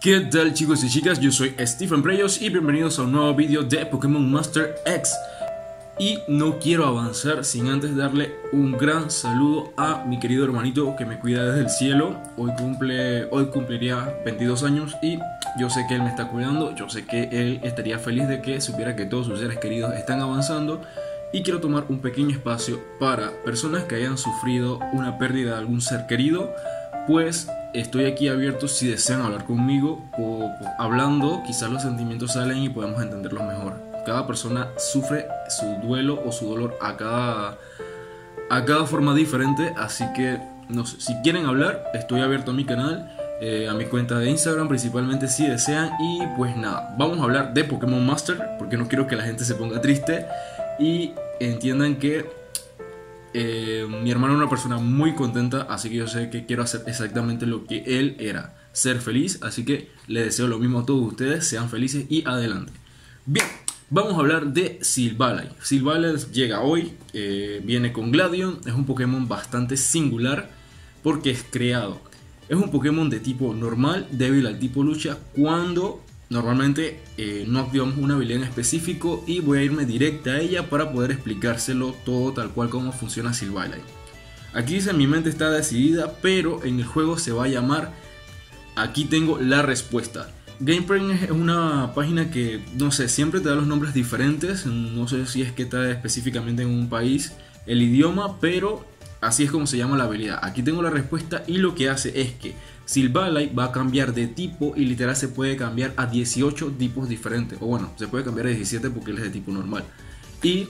¿Qué tal chicos y chicas? Yo soy Stephen Preyos y bienvenidos a un nuevo vídeo de Pokémon Master X. Y no quiero avanzar sin antes darle un gran saludo a mi querido hermanito que me cuida desde el cielo. Hoy cumple, hoy cumpliría 22 años y yo sé que él me está cuidando. Yo sé que él estaría feliz de que supiera que todos sus seres queridos están avanzando. Y quiero tomar un pequeño espacio para personas que hayan sufrido una pérdida de algún ser querido. Pues estoy aquí abierto si desean hablar conmigo o, hablando quizás los sentimientos salen y podemos entenderlos mejor. Cada persona sufre su duelo o su dolor a cada, a cada forma diferente, así que no sé, si quieren hablar, estoy abierto a mi canal, eh, a mi cuenta de Instagram principalmente si desean y pues nada, vamos a hablar de Pokémon Master porque no quiero que la gente se ponga triste y entiendan que eh, mi hermano es una persona muy contenta, así que yo sé que quiero hacer exactamente lo que él era, ser feliz, así que le deseo lo mismo a todos ustedes, sean felices y adelante. Bien, vamos a hablar de Silvalai. Silvalai llega hoy, eh, viene con Gladion, es un Pokémon bastante singular porque es creado. Es un Pokémon de tipo normal, débil al tipo lucha, cuando Normalmente eh, no activamos una habilidad en específico y voy a irme directa a ella para poder explicárselo todo tal cual como funciona Silvally. Aquí dice mi mente está decidida, pero en el juego se va a llamar Aquí tengo la respuesta. GamePrint es una página que, no sé, siempre te da los nombres diferentes. No sé si es que está específicamente en un país el idioma, pero así es como se llama la habilidad. Aquí tengo la respuesta y lo que hace es que Silvalai va a cambiar de tipo y literal se puede cambiar a 18 tipos diferentes. O bueno, se puede cambiar a 17 porque él es de tipo normal. Y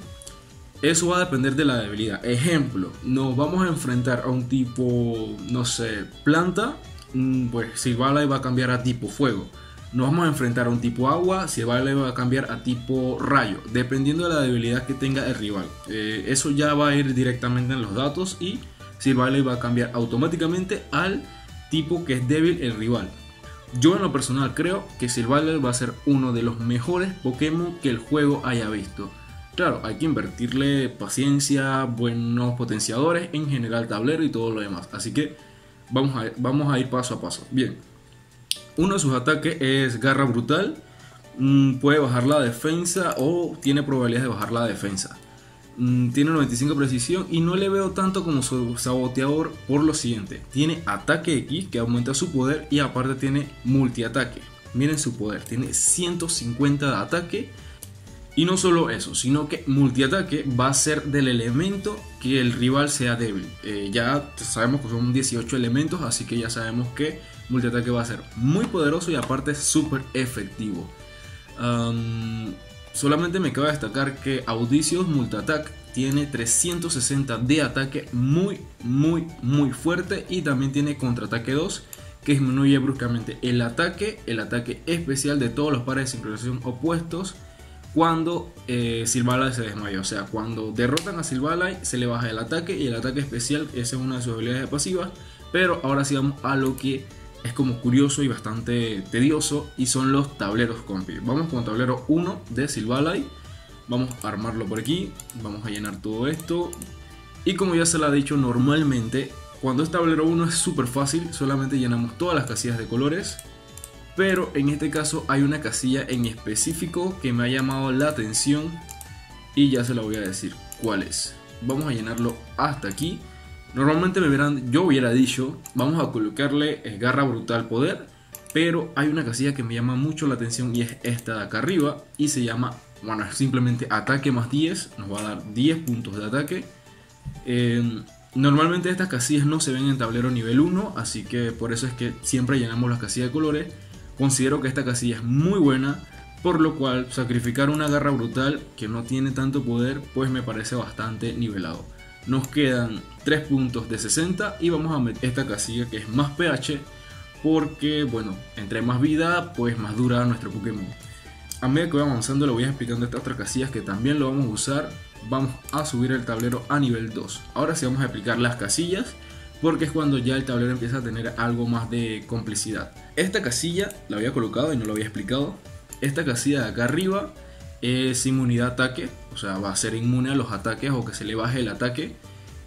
eso va a depender de la debilidad. Ejemplo, nos vamos a enfrentar a un tipo, no sé, planta. Mm, pues Silvalai va a cambiar a tipo fuego. Nos vamos a enfrentar a un tipo agua, Silvalai va a cambiar a tipo rayo, dependiendo de la debilidad que tenga el rival. Eh, eso ya va a ir directamente en los datos y Silvalai va a cambiar automáticamente al tipo que es débil el rival. Yo en lo personal creo que Silvaler va a ser uno de los mejores Pokémon que el juego haya visto. Claro, hay que invertirle paciencia, buenos potenciadores, en general tablero y todo lo demás. Así que vamos a, vamos a ir paso a paso. Bien, uno de sus ataques es Garra Brutal. Mm, puede bajar la defensa o tiene probabilidad de bajar la defensa. Mm, tiene 95 precisión y no le veo tanto como su saboteador por lo siguiente. Tiene ataque X que aumenta su poder y aparte tiene multiataque. Miren su poder, tiene 150 de ataque. Y no solo eso, sino que multiataque va a ser del elemento que el rival sea débil. Eh, ya sabemos que son 18 elementos, así que ya sabemos que multiataque va a ser muy poderoso y aparte súper efectivo. Solamente me cabe destacar que Audicios Multi-Attack tiene 360 de ataque muy, muy, muy fuerte y también tiene contraataque 2 que disminuye bruscamente el ataque, el ataque especial de todos los pares de sincronización opuestos cuando eh, se desmaya. O sea, cuando derrotan a Silvalai se le baja el ataque y el ataque especial, esa es una de sus habilidades pasivas. Pero ahora sí vamos a lo que es como curioso y bastante tedioso y son los tableros compi. Vamos con tablero 1 de Silvalai. Vamos a armarlo por aquí, vamos a llenar todo esto. Y como ya se lo ha dicho normalmente, cuando es tablero 1 es súper fácil, solamente llenamos todas las casillas de colores. Pero en este caso hay una casilla en específico que me ha llamado la atención y ya se la voy a decir cuál es. Vamos a llenarlo hasta aquí Normalmente me verán, yo hubiera dicho, vamos a colocarle garra brutal poder, pero hay una casilla que me llama mucho la atención y es esta de acá arriba y se llama, bueno, simplemente ataque más 10, nos va a dar 10 puntos de ataque. Em, normalmente estas casillas no se ven en tablero nivel 1, así que por eso es que siempre llenamos las casillas de colores. Considero que esta casilla es muy buena, por lo cual sacrificar una garra brutal que no tiene tanto poder, pues me parece bastante nivelado. Nos quedan 3 puntos de 60 y vamos a meter esta casilla que es más pH porque, bueno, entre más vida, pues más dura nuestro Pokémon. A medida que voy avanzando le voy explicando estas otras casillas que también lo vamos a usar. Vamos a subir el tablero a nivel 2. Ahora sí vamos a aplicar las casillas porque es cuando ya el tablero empieza a tener algo más de complicidad. Esta casilla la había colocado y no lo había explicado. Esta casilla de acá arriba es inmunidad ataque, o sea, va a ser inmune a los ataques o que se le baje el ataque.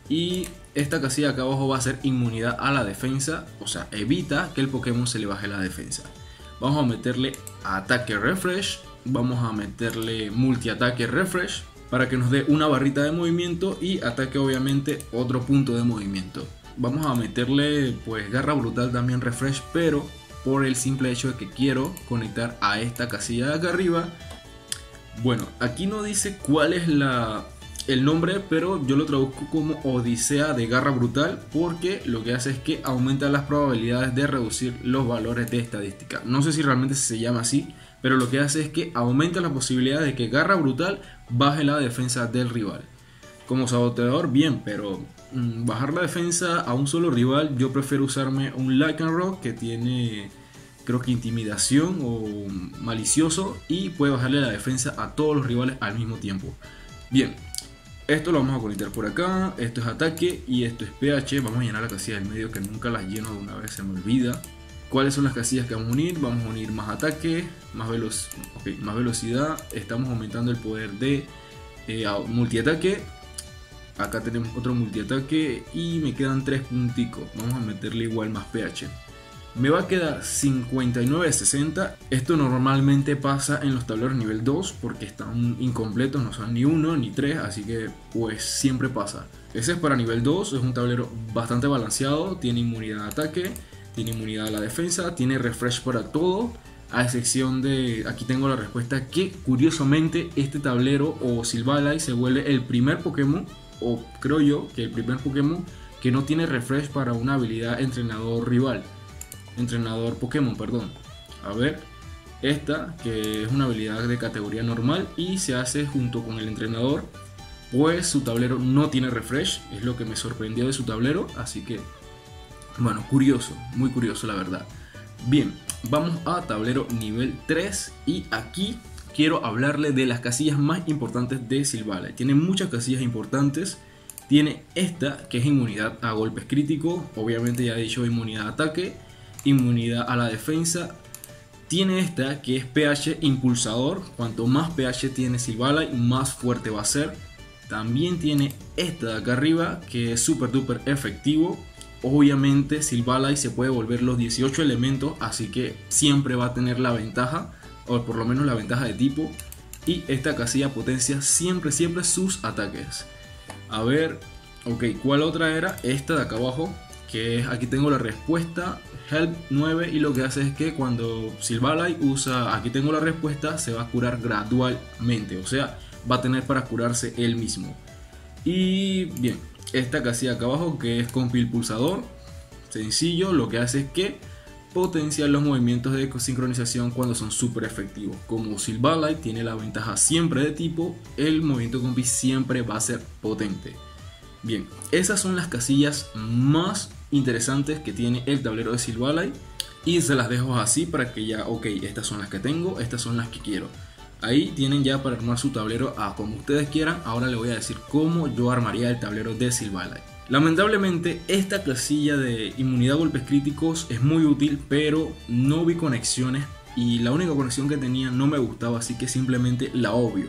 Y esta casilla acá abajo va a ser inmunidad a la defensa, o sea, evita que el Pokémon se le baje la defensa. Vamos a meterle ataque refresh. Vamos a meterle multi-ataque refresh para que nos dé una barrita de movimiento y ataque obviamente otro punto de movimiento. Vamos a meterle pues garra brutal también refresh, pero por el simple hecho de que quiero conectar a esta casilla de acá arriba. Bueno, aquí no dice cuál es la, el nombre, pero yo lo traduzco como Odisea de Garra Brutal porque lo que hace es que aumenta las probabilidades de reducir los valores de estadística. No sé si realmente se llama así, pero lo que hace es que aumenta la posibilidad de que Garra Brutal baje la defensa del rival. Como saboteador, bien, pero mm, bajar la defensa a un solo rival, yo prefiero usarme un Rock que tiene, creo que intimidación o malicioso y puede bajarle la defensa a todos los rivales al mismo tiempo. Bien, esto lo vamos a conectar por acá, esto es ataque y esto es pH. Vamos a llenar la casilla del medio que nunca las lleno de una vez, se me olvida. ¿Cuáles son las casillas que vamos a unir? Vamos a unir más ataque, más, más velocidad. Estamos aumentando el poder de eh, multiataque. Acá tenemos otro multiataque y me quedan tres punticos. Vamos a meterle igual más pH me va a quedar 59-60. Esto normalmente pasa en los tableros nivel 2 porque están incompletos, no son ni 1 ni 3, así que pues siempre pasa. Ese es para nivel 2, es un tablero bastante balanceado, tiene inmunidad de ataque, tiene inmunidad a la defensa, tiene refresh para todo, a excepción de, aquí tengo la respuesta, que curiosamente este tablero o Silvalai se vuelve el primer Pokémon, o creo yo que el primer Pokémon que no tiene refresh para una habilidad entrenador rival entrenador Pokémon, perdón. A ver, esta que es una habilidad de categoría normal y se hace junto con el entrenador, pues su tablero no tiene refresh, es lo que me sorprendió de su tablero, así que bueno, curioso, muy curioso la verdad. Bien, vamos a tablero nivel 3 y aquí quiero hablarle de las casillas más importantes de Silvale. Tiene muchas casillas importantes. Tiene esta que es inmunidad a golpes críticos, obviamente ya he dicho inmunidad a ataque inmunidad a la defensa. Tiene esta que es pH impulsador. Cuanto más pH tiene Silvalai, más fuerte va a ser. También tiene esta de acá arriba que es super duper efectivo. Obviamente Silvalai se puede volver los 18 elementos, así que siempre va a tener la ventaja, o por lo menos la ventaja de tipo. Y esta casilla potencia siempre, siempre sus ataques. A ver, ok, ¿cuál otra era? Esta de acá abajo, que aquí tengo la respuesta Help 9 y lo que hace es que cuando Silvalai usa aquí tengo la respuesta se va a curar gradualmente, o sea, va a tener para curarse él mismo. Y bien, esta casilla acá abajo que es con pulsador, sencillo, lo que hace es que potencia los movimientos de sincronización cuando son súper efectivos. Como Silvalai tiene la ventaja siempre de tipo, el movimiento con siempre va a ser potente. Bien, esas son las casillas más interesantes que tiene el tablero de Silvalai y se las dejo así para que ya, ok, estas son las que tengo, estas son las que quiero. Ahí tienen ya para armar su tablero a como ustedes quieran. Ahora les voy a decir cómo yo armaría el tablero de Silvalai. Lamentablemente esta casilla de inmunidad a golpes críticos es muy útil, pero no vi conexiones y la única conexión que tenía no me gustaba, así que simplemente la obvio.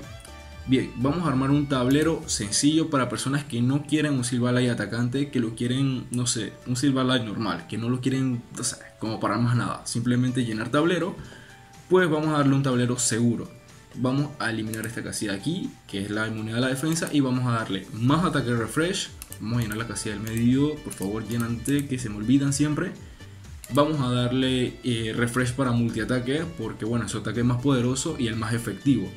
Bien, vamos a armar un tablero sencillo para personas que no quieren un Silvalai atacante, que lo quieren, no sé, un Silvalai normal, que no lo quieren, no sé, como para más nada, simplemente llenar tablero, pues vamos a darle un tablero seguro. Vamos a eliminar esta casilla aquí, que es la inmunidad de la defensa, y vamos a darle más ataque refresh. Vamos a llenar la casilla del medio, por favor llenante, que se me olvidan siempre. Vamos a darle eh, refresh para multiataque, porque bueno, es su ataque más poderoso y el más efectivo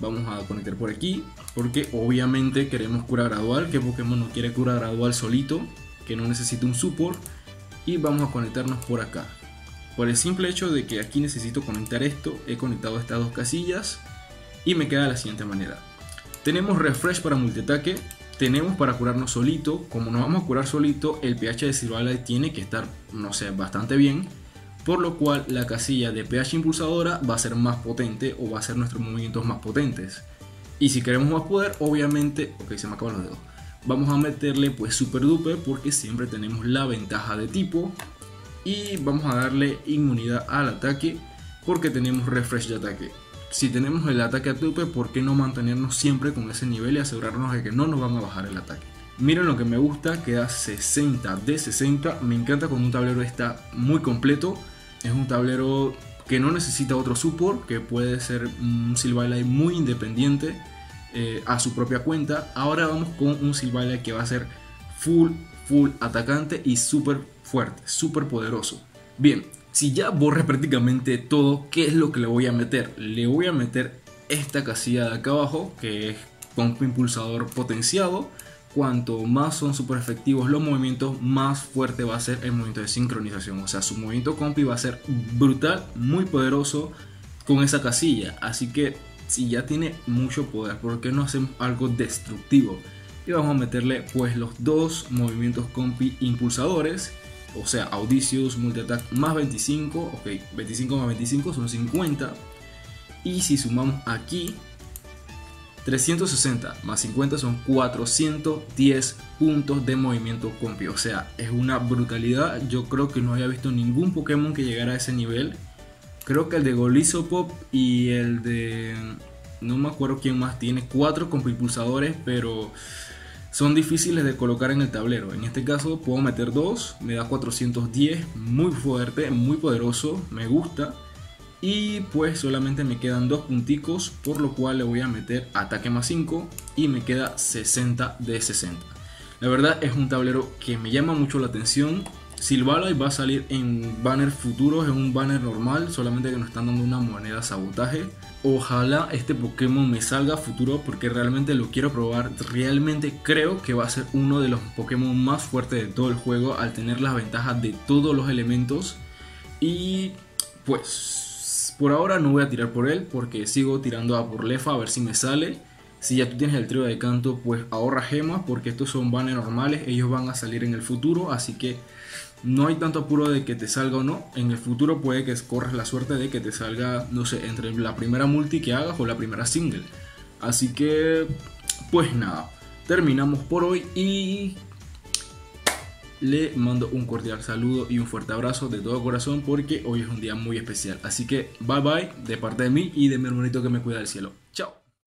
vamos a conectar por aquí porque obviamente queremos cura gradual que Pokémon no quiere cura gradual solito que no necesita un support y vamos a conectarnos por acá. Por el simple hecho de que aquí necesito conectar esto he conectado estas dos casillas y me queda de la siguiente manera. Tenemos refresh para multiataque tenemos para curarnos solito como nos vamos a curar solito el pH de Silvally tiene que estar no sé bastante bien por lo cual la casilla de pH impulsadora va a ser más potente o va a ser nuestros movimientos más potentes. Y si queremos más poder, obviamente, ok, se me acaban los dedos. Vamos a meterle pues super duper porque siempre tenemos la ventaja de tipo. Y vamos a darle inmunidad al ataque porque tenemos refresh de ataque. Si tenemos el ataque a dupe, ¿por qué no mantenernos siempre con ese nivel y asegurarnos de que no nos van a bajar el ataque? Miren lo que me gusta, queda 60 de 60. Me encanta cuando un tablero está muy completo es un tablero que no necesita otro support, que puede ser un Silvally muy independiente eh, a su propia cuenta. Ahora vamos con un Silvally que va a ser full, full atacante y súper fuerte, súper poderoso. Bien, si ya borré prácticamente todo, ¿qué es lo que le voy a meter? Le voy a meter esta casilla de acá abajo, que es pompo impulsador potenciado. Cuanto más son super efectivos los movimientos, más fuerte va a ser el movimiento de sincronización. O sea, su movimiento compi va a ser brutal, muy poderoso con esa casilla. Así que si ya tiene mucho poder, ¿por qué no hacemos algo destructivo? Y vamos a meterle pues los dos movimientos compi impulsadores. O sea, Audicious Multi-Attack más 25. Ok, 25 más 25 son 50. Y si sumamos aquí 360 más 50 son 410 puntos de movimiento compi. O sea, es una brutalidad. Yo creo que no había visto ningún Pokémon que llegara a ese nivel. Creo que el de Golizopop y el de... No me acuerdo quién más tiene. Cuatro impulsadores, pero son difíciles de colocar en el tablero. En este caso puedo meter dos. Me da 410. Muy fuerte, muy poderoso. Me gusta. Y pues solamente me quedan dos punticos, por lo cual le voy a meter ataque más 5 y me queda 60 de 60. La verdad es un tablero que me llama mucho la atención. Silvala va a salir en banner futuros, en un banner normal, solamente que nos están dando una moneda sabotaje. Ojalá este Pokémon me salga futuro porque realmente lo quiero probar. Realmente creo que va a ser uno de los Pokémon más fuertes de todo el juego al tener las ventajas de todos los elementos. Y pues por ahora no voy a tirar por él porque sigo tirando a por Lefa a ver si me sale. Si ya tú tienes el trío de canto, pues ahorra gemas porque estos son banners normales, ellos van a salir en el futuro, así que no hay tanto apuro de que te salga o no. En el futuro puede que corras la suerte de que te salga, no sé, entre la primera multi que hagas o la primera single. Así que, pues nada, terminamos por hoy y le mando un cordial saludo y un fuerte abrazo de todo corazón porque hoy es un día muy especial. Así que bye bye de parte de mí y de mi hermanito que me cuida del cielo.